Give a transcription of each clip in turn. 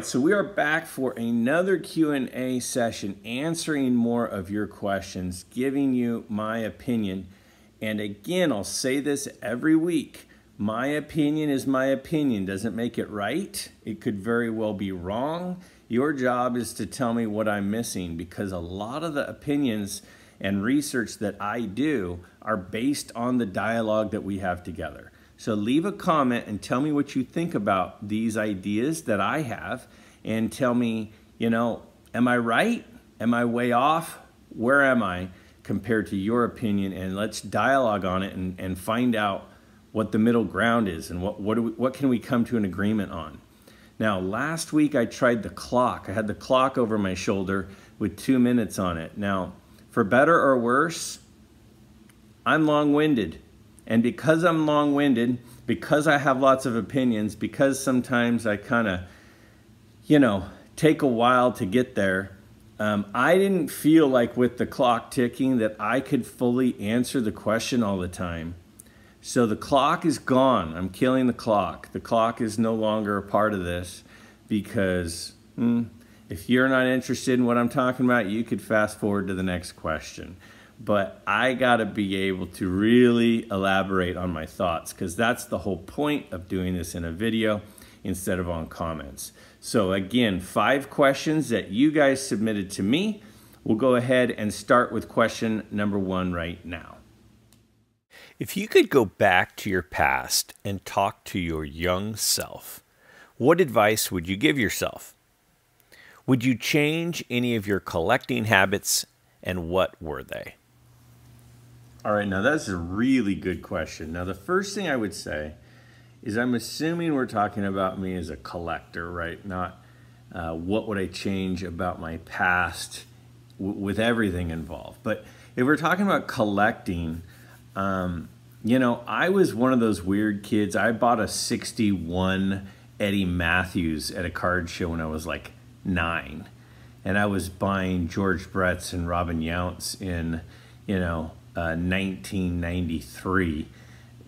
right, so we are back for another Q&A session answering more of your questions, giving you my opinion. And again, I'll say this every week. My opinion is my opinion. Doesn't make it right. It could very well be wrong. Your job is to tell me what I'm missing because a lot of the opinions and research that I do are based on the dialogue that we have together. So leave a comment and tell me what you think about these ideas that I have and tell me, you know, am I right? Am I way off? Where am I compared to your opinion? And let's dialogue on it and, and find out what the middle ground is and what, what, we, what can we come to an agreement on. Now, last week I tried the clock. I had the clock over my shoulder with two minutes on it. Now, for better or worse, I'm long-winded. And because I'm long-winded, because I have lots of opinions, because sometimes I kind of, you know, take a while to get there, um, I didn't feel like with the clock ticking that I could fully answer the question all the time. So the clock is gone. I'm killing the clock. The clock is no longer a part of this because hmm, if you're not interested in what I'm talking about, you could fast forward to the next question. But I got to be able to really elaborate on my thoughts because that's the whole point of doing this in a video instead of on comments. So again, five questions that you guys submitted to me. We'll go ahead and start with question number one right now. If you could go back to your past and talk to your young self, what advice would you give yourself? Would you change any of your collecting habits and what were they? All right, now that's a really good question. Now, the first thing I would say is I'm assuming we're talking about me as a collector, right? Not uh, what would I change about my past with everything involved. But if we're talking about collecting, um, you know, I was one of those weird kids. I bought a 61 Eddie Mathews at a card show when I was like nine. And I was buying George Bretts and Robin Younts in, you know, uh, 1993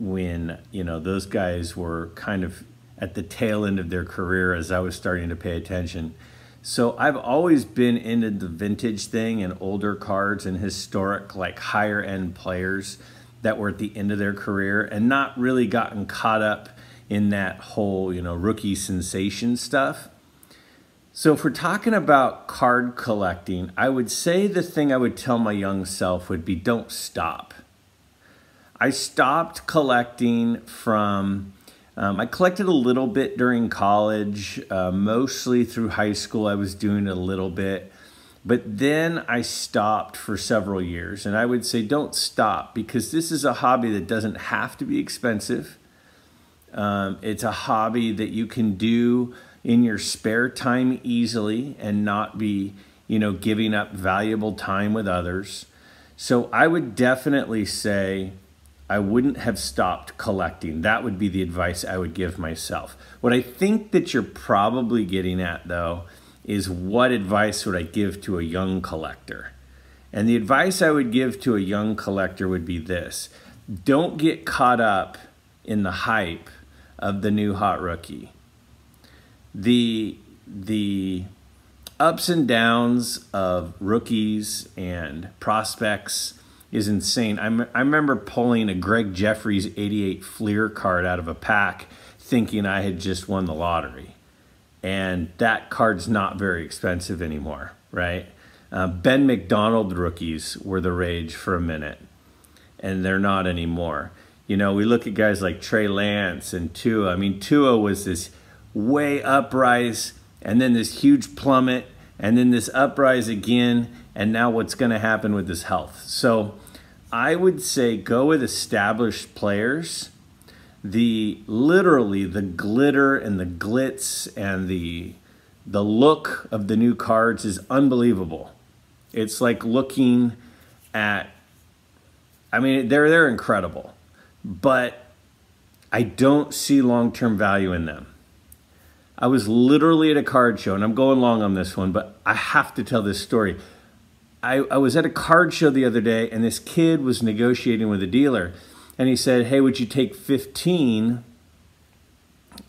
when, you know, those guys were kind of at the tail end of their career as I was starting to pay attention. So I've always been into the vintage thing and older cards and historic, like higher end players that were at the end of their career and not really gotten caught up in that whole, you know, rookie sensation stuff. So if we're talking about card collecting, I would say the thing I would tell my young self would be don't stop. I stopped collecting from, um, I collected a little bit during college, uh, mostly through high school. I was doing a little bit. But then I stopped for several years. And I would say, don't stop because this is a hobby that doesn't have to be expensive. Um, it's a hobby that you can do in your spare time easily and not be, you know, giving up valuable time with others. So I would definitely say I wouldn't have stopped collecting. That would be the advice I would give myself. What I think that you're probably getting at, though, is what advice would I give to a young collector? And the advice I would give to a young collector would be this don't get caught up in the hype of the new hot rookie. The, the ups and downs of rookies and prospects is insane. I, I remember pulling a Gregg Jefferies 88 Fleer card out of a pack thinking I had just won the lottery and that card's not very expensive anymore, right? Uh, Ben McDonald rookies were the rage for a minute, and they're not anymore. You know, we look at guys like Trey Lance and Tua. I mean, Tua was this way uprise, and then this huge plummet, and then this uprise again, and now what's going to happen with his health? So I would say go with established players the literally the glitter and the glitz and the the look of the new cards is unbelievable. It's like looking at I mean they're they're incredible. But I don't see long-term value in them. I was literally at a card show and I'm going long on this one, but I have to tell this story. I, I was at a card show the other day and this kid was negotiating with a dealer and he said, "Hey, would you take 15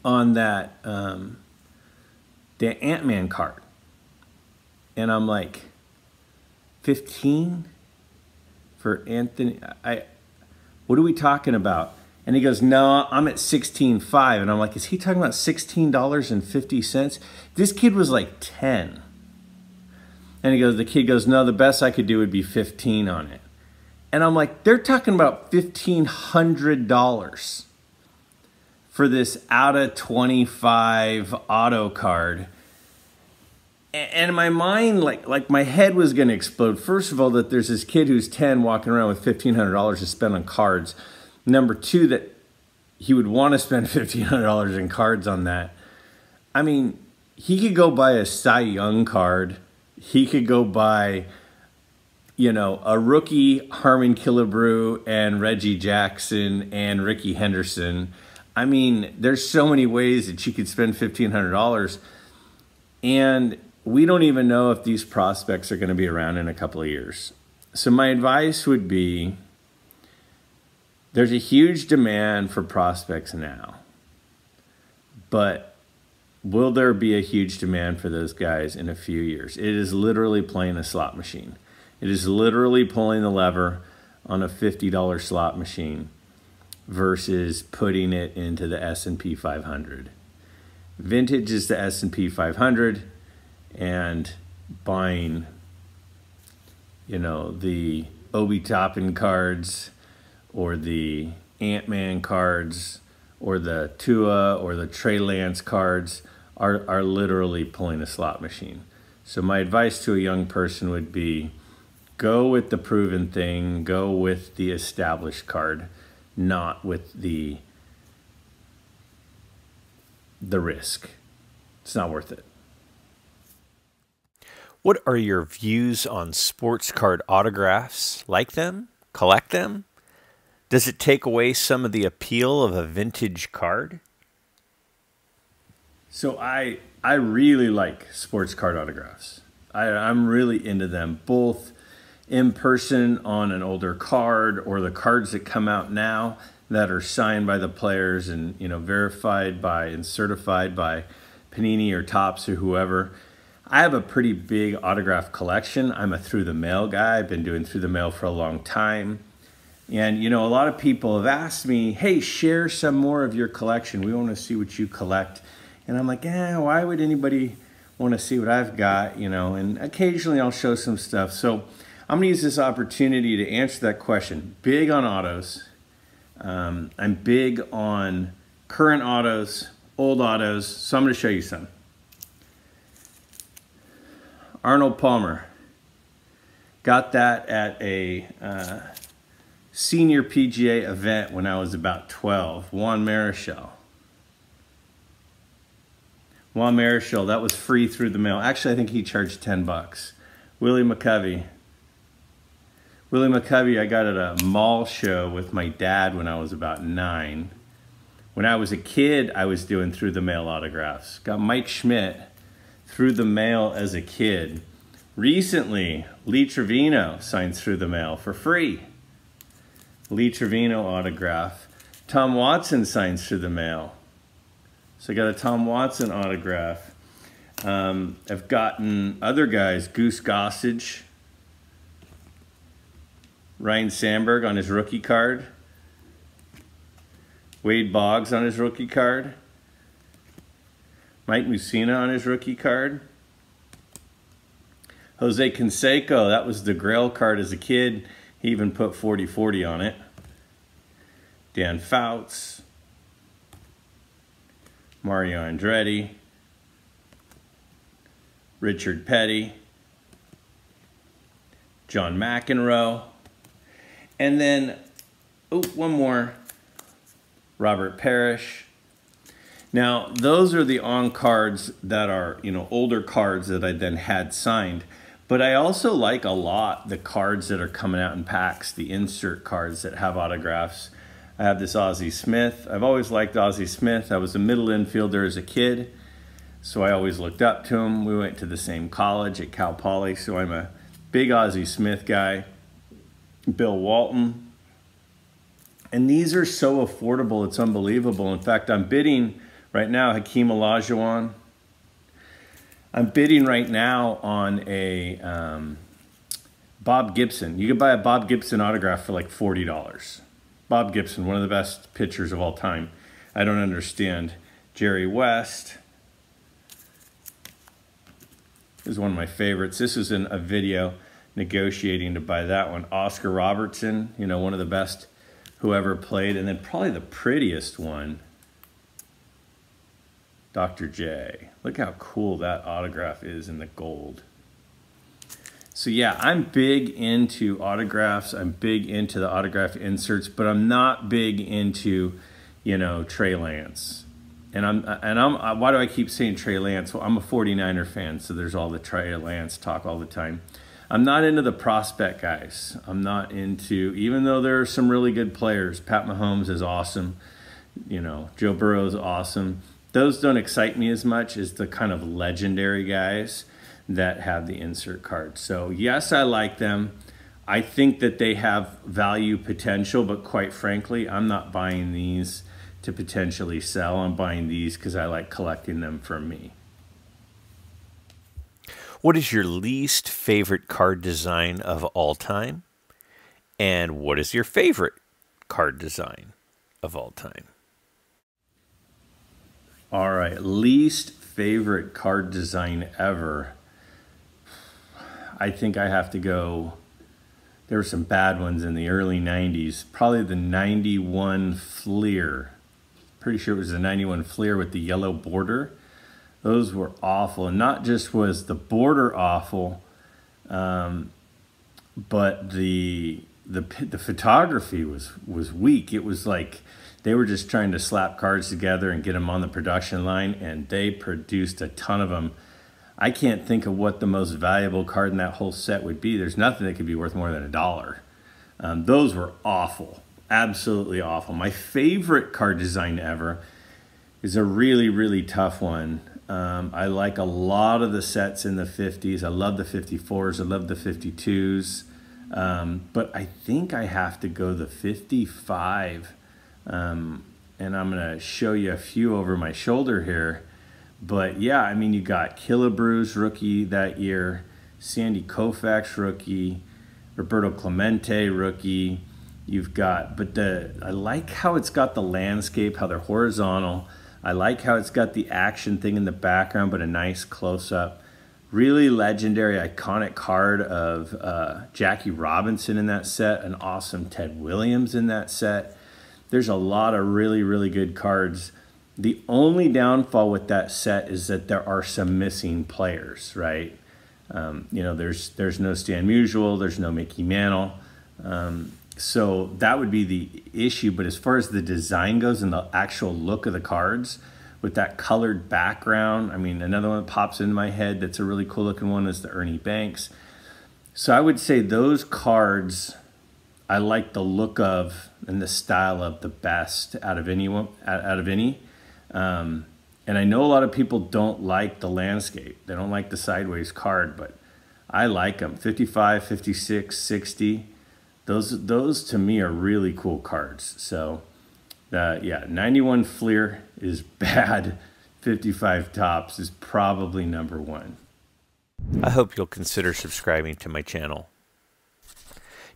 on that um, the Ant Man card. And I'm like, 15 for Anthony? I, what are we talking about? And he goes, no, I'm at 16.5. And I'm like, is he talking about $16.50? This kid was like 10. And he goes, the kid goes, no, the best I could do would be 15 on it. And I'm like, they're talking about $1,500 for this out of 25 auto card. And my mind, like like my head was gonna explode. First of all, that there's this kid who's 10 walking around with $1,500 to spend on cards. Number two, that he would want to spend $1,500 in cards on that. I mean, he could go buy a Cy Young card. He could go buy, you know, a rookie Harmon Killebrew and Reggie Jackson and Rickey Henderson. I mean, there's so many ways that you could spend $1,500. And we don't even know if these prospects are going to be around in a couple of years. So my advice would be there's a huge demand for prospects now. But will there be a huge demand for those guys in a few years? It is literally playing a slot machine. It is literally pulling the lever on a $50 slot machine versus putting it into the S&P 500. Vintage is the S&P 500 and buying you know the Obi Toppin cards or the Ant-Man cards or the Tua or the Trey Lance cards are, are literally pulling a slot machine. So my advice to a young person would be go with the proven thing, go with the established card, not with the the risk. It's not worth it. What are your views on sports card autographs? Like them? Collect them? Does it take away some of the appeal of a vintage card? So I I really like sports card autographs. I, I'm really into them, both in person on an older card or the cards that come out now that are signed by the players and you know verified by and certified by Panini or Topps or whoever. I have a pretty big autograph collection. I'm a through the mail guy. I've been doing through the mail for a long time. And you know, a lot of people have asked me, "Hey, share some more of your collection. We want to see what you collect." And I'm like, "Eh, why would anybody want to see what I've got?" You know, and occasionally I'll show some stuff. So I'm going to use this opportunity to answer that question. Big on autos. Um, I'm big on current autos, old autos. So I'm going to show you some. Arnold Palmer. Got that at a uh, senior PGA event when I was about 12. Juan Marichal. Juan Marichal, that was free through the mail. Actually, I think he charged 10 bucks. Willie McCovey. Willie McCovey, I got at a mall show with my dad when I was about nine. When I was a kid, I was doing through the mail autographs. Got Mike Schmidt through the mail as a kid. Recently, Lee Trevino signs through the mail for free. Lee Trevino autograph. Tom Watson signs through the mail. So I got a Tom Watson autograph. Um, I've gotten other guys, Goose Gossage, Ryne Sandberg on his rookie card, Wade Boggs on his rookie card, Mike Mussina on his rookie card. Jose Canseco, that was the Grail card as a kid. He even put 40-40 on it. Dan Fouts. Mario Andretti. Richard Petty. John McEnroe. And then, oh, one more. Robert Parish. Now, those are the on cards that are, you know, older cards that I then had signed. But I also like a lot the cards that are coming out in packs, the insert cards that have autographs. I have this Ozzie Smith. I've always liked Ozzie Smith. I was a middle infielder as a kid, so I always looked up to him. We went to the same college at Cal Poly, so I'm a big Ozzie Smith guy. Bill Walton. And these are so affordable, it's unbelievable. In fact, I'm bidding Right now, Hakeem Olajuwon. I'm bidding right now on a um, Bob Gibson. You can buy a Bob Gibson autograph for like $40. Bob Gibson, one of the best pitchers of all time. I don't understand. Jerry West is one of my favorites. This is in a video negotiating to buy that one. Oscar Robertson, you know, one of the best who ever played. And then probably the prettiest one, Dr. J. Look how cool that autograph is in the gold. So yeah, I'm big into autographs. I'm big into the autograph inserts, but I'm not big into, you know, Trey Lance. And I'm and I'm uh, why do I keep saying Trey Lance? Well, I'm a 49er fan, so there's all the Trey Lance talk all the time. I'm not into the prospect guys. I'm not into even though there are some really good players. Pat Mahomes is awesome. You know, Joe Burrow is awesome. Those don't excite me as much as the kind of legendary guys that have the insert card. So, yes, I like them. I think that they have value potential, but quite frankly, I'm not buying these to potentially sell. I'm buying these because I like collecting them for me. What is your least favorite card design of all time? And what is your favorite card design of all time? All right, least favorite card design ever. I think I have to go. There were some bad ones in the early 90s. Probably the 91 Fleer. Pretty sure it was the 91 Fleer with the yellow border. Those were awful. And not just was the border awful, um, but the the the photography was was weak. It was like they were just trying to slap cards together and get them on the production line, and they produced a ton of them I can't think of what the most valuable card in that whole set would be. There's nothing that could be worth more than a dollar. Um, those were awful, absolutely awful. My favorite card design ever is a really, really tough one. Um, I like a lot of the sets in the 50s. I love the 54s. I love the 52s. Um, but I think I have to go the 55. Um, and I'm going to show you a few over my shoulder here. But yeah, I mean, you got Killebrews rookie that year, Sandy Koufax rookie, Roberto Clemente rookie. You've got, but the I like how it's got the landscape, how they're horizontal. I like how it's got the action thing in the background, but a nice close up. Really legendary, iconic card of uh, Jackie Robinson in that set, an awesome Ted Williams in that set. There's a lot of really, really good cards the only downfall with that set is that there are some missing players, right? Um, you know, there's there's no Stan Musial, there's no Mickey Mantle. Um, so that would be the issue. But as far as the design goes and the actual look of the cards, with that colored background, I mean, another one that pops into my head that's a really cool looking one is the Ernie Banks. So I would say those cards I like the look of and the style of the best out of anyone out of any. Um, and I know a lot of people don't like the landscape. They don't like the sideways card, but I like them. 55, 56, 60. Those, those to me are really cool cards. So, uh, yeah, 91 Fleer is bad. 55 Topps is probably number one. I hope you'll consider subscribing to my channel.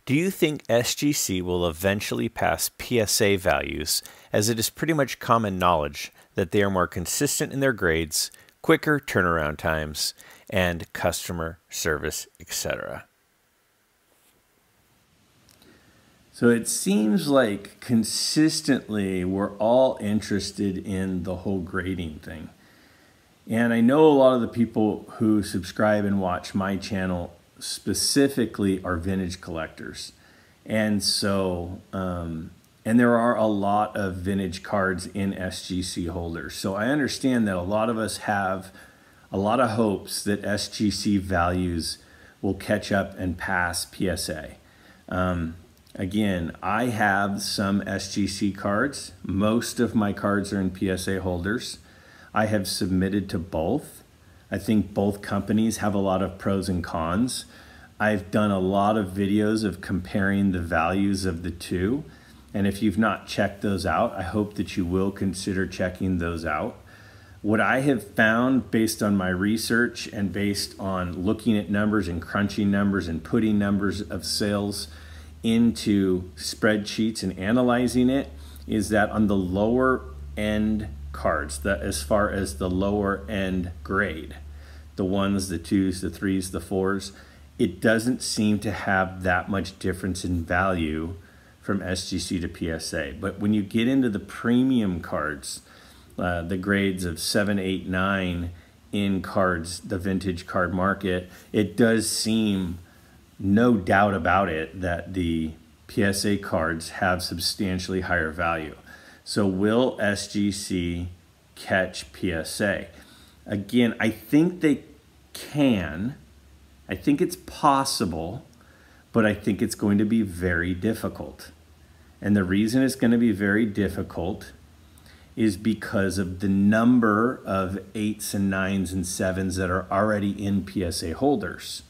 Do you think SGC will eventually pass PSA values, as it is pretty much common knowledge that they are more consistent in their grades, quicker turnaround times, and customer service, etc. So it seems like consistently we're all interested in the whole grading thing. And I know a lot of the people who subscribe and watch my channel specifically are vintage collectors. And so um, and there are a lot of vintage cards in SGC holders. So I understand that a lot of us have a lot of hopes that SGC values will catch up and pass PSA. Um, again, I have some SGC cards. Most of my cards are in PSA holders. I have submitted to both. I think both companies have a lot of pros and cons. I've done a lot of videos of comparing the values of the two. And if you've not checked those out, I hope that you will consider checking those out. What I have found based on my research and based on looking at numbers and crunching numbers and putting numbers of sales into spreadsheets and analyzing it is that on the lower end cards, that as far as the lower end grade, the ones, the twos, the threes, the fours, it doesn't seem to have that much difference in value from SGC to PSA. But when you get into the premium cards, uh, the grades of seven, eight, nine in cards, the vintage card market, it does seem no doubt about it that the PSA cards have substantially higher value. So will SGC catch PSA? Again, I think they can. I think it's possible, but I think it's going to be very difficult. And the reason it's going to be very difficult is because of the number of eights and nines and sevens that are already in PSA holders.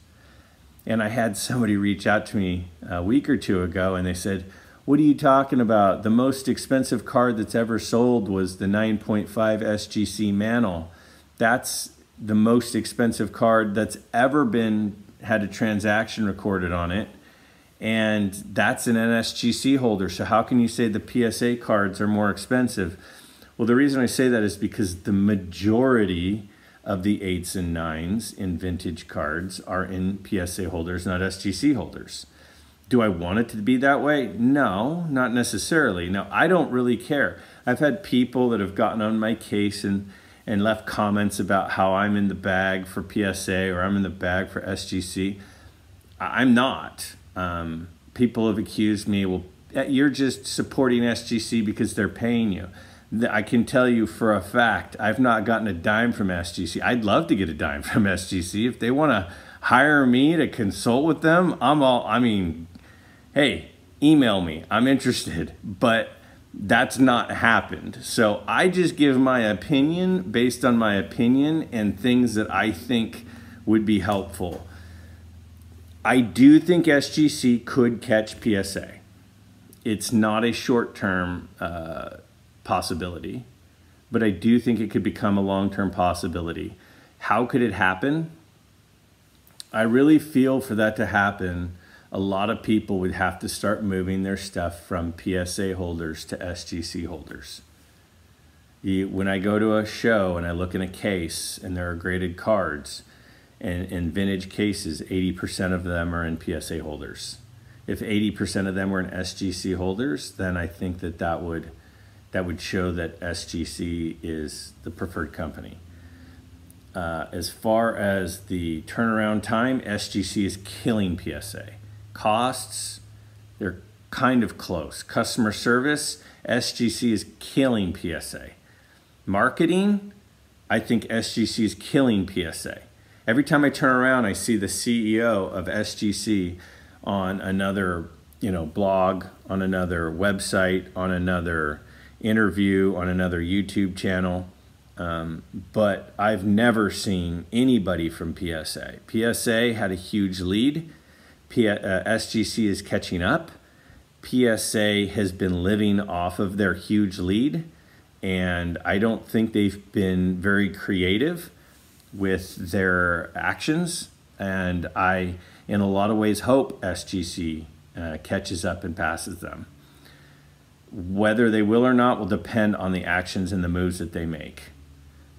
And I had somebody reach out to me a week or two ago and they said, What are you talking about? The most expensive card that's ever sold was the 9.5 SGC Mantle. That's the most expensive card that's ever been had a transaction recorded on it and that's an NSGC holder. So how can you say the PSA cards are more expensive? Well, the reason I say that is because the majority of the eights and nines in vintage cards are in PSA holders, not SGC holders. Do I want it to be that way? No, not necessarily. Now, I don't really care. I've had people that have gotten on my case and and left comments about how I'm in the bag for PSA or I'm in the bag for SGC. I'm not. Um, people have accused me, well, you're just supporting SGC because they're paying you. I can tell you for a fact, I've not gotten a dime from SGC. I'd love to get a dime from SGC. If they want to hire me to consult with them, I'm all, I mean, hey, email me. I'm interested. But that's not happened. So I just give my opinion based on my opinion and things that I think would be helpful. I do think SGC could catch PSA. It's not a short term uh, possibility, but I do think it could become a long term possibility. How could it happen? I really feel for that to happen a lot of people would have to start moving their stuff from PSA holders to SGC holders. when I go to a show and I look in a case and there are graded cards, and in vintage cases, 80% of them are in PSA holders. If 80% of them were in SGC holders, then I think that that would, that would show that SGC is the preferred company. Uh, as far as the turnaround time, SGC is killing PSA. Costs, they're kind of close. Customer service, SGC is killing PSA. Marketing, I think SGC is killing PSA. Every time I turn around, I see the CEO of SGC on another, you know, blog, on another website, on another interview, on another YouTube channel. Um, but I've never seen anybody from PSA. PSA had a huge lead. P- uh, SGC is catching up. PSA has been living off of their huge lead, and I don't think they've been very creative with their actions. And I, in a lot of ways, hope SGC uh, catches up and passes them. Whether they will or not will depend on the actions and the moves that they make.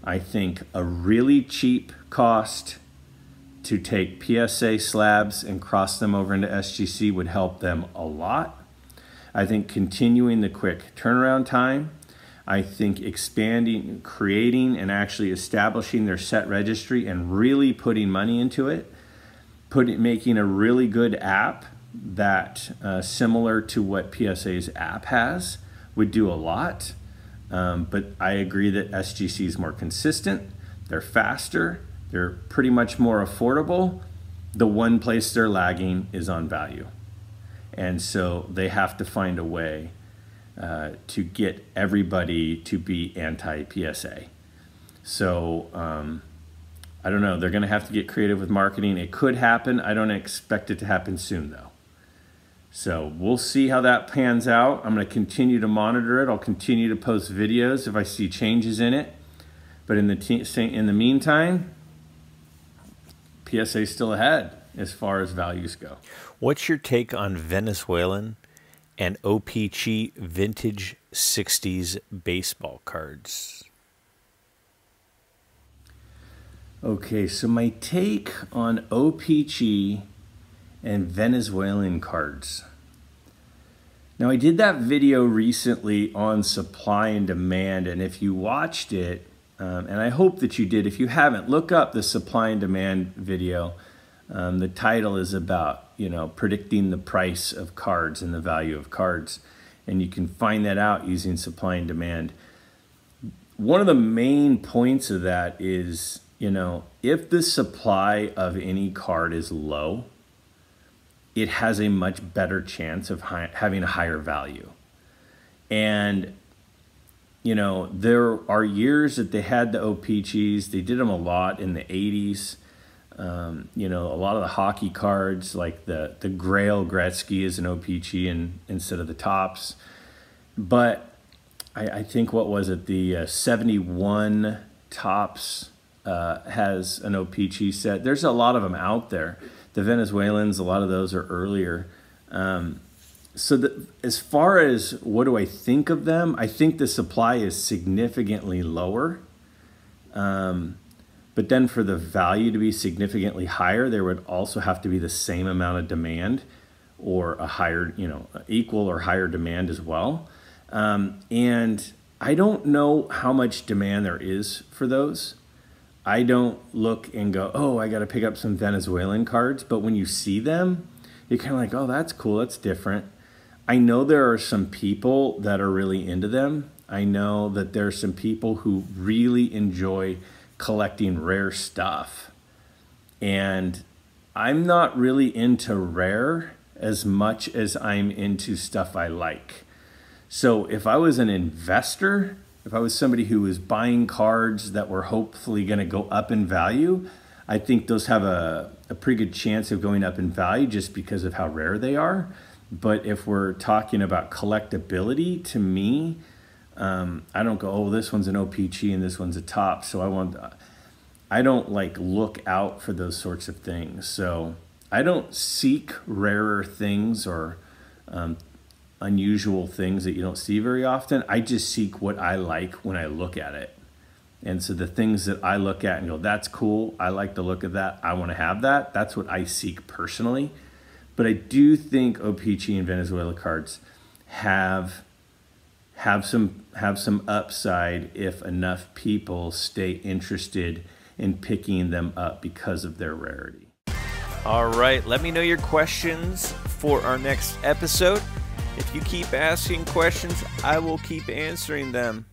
I think a really cheap cost to take PSA slabs and cross them over into SGC would help them a lot. I think continuing the quick turnaround time, I think expanding, creating, and actually establishing their set registry and really putting money into it, putting, making a really good app that uh, similar to what PSA's app has would do a lot. Um, but I agree that SGC is more consistent, they're faster, they're pretty much more affordable. The one place they're lagging is on value. And so they have to find a way uh, to get everybody to be anti PSA. So um, I don't know. They're going to have to get creative with marketing. It could happen. I don't expect it to happen soon, though. So we'll see how that pans out. I'm going to continue to monitor it. I'll continue to post videos if I see changes in it. But in the in the meantime, PSA is still ahead as far as values go. What's your take on Venezuelan and O-Pee-Chee vintage 60s baseball cards? Okay, so my take on O-Pee-Chee and Venezuelan cards. Now, I did that video recently on supply and demand, and if you watched it, um, and I hope that you did, if you haven't, look up the supply and demand video. Um, the title is about, you know, predicting the price of cards and the value of cards, and you can find that out using supply and demand. One of the main points of that is, you know, if the supply of any card is low, it has a much better chance of high, having a higher value. And, you know, there are years that they had the O-Pee-Chees. They did them a lot in the 80s. Um, you know, a lot of the hockey cards, like the, the Grail Gretzky is an O-Pee-Chee in, instead of the Topps. But I, I think, what was it, the uh, 71 Topps uh, has an O-Pee-Chee set. There's a lot of them out there the Venezuelans, a lot of those are earlier. Um, so the, as far as what do I think of them, I think the supply is significantly lower. Um, but then for the value to be significantly higher, there would also have to be the same amount of demand or a higher, you know, equal or higher demand as well. Um, and I don't know how much demand there is for those. I don't look and go, oh, I got to pick up some Venezuelan cards. But when you see them, you're kind of like, oh, that's cool. That's different. I know there are some people that are really into them. I know that there are some people who really enjoy collecting rare stuff. And I'm not really into rare as much as I'm into stuff I like. So if I was an investor, if I was somebody who was buying cards that were hopefully going to go up in value, I think those have a, a pretty good chance of going up in value just because of how rare they are. But if we're talking about collectability, to me, um, I don't go, oh, this one's an O-Pee-Chee and this one's a top. So I want, I don't like look out for those sorts of things. So I don't seek rarer things or um, unusual things that you don't see very often. I just seek what I like when I look at it. And so the things that I look at and go, that's cool. I like the look of that. I want to have that. That's what I seek personally. But I do think O-Pee-Chee and Venezuela cards have have some have some upside if enough people stay interested in picking them up because of their rarity. All right, let me know your questions for our next episode. If you keep asking questions, I will keep answering them.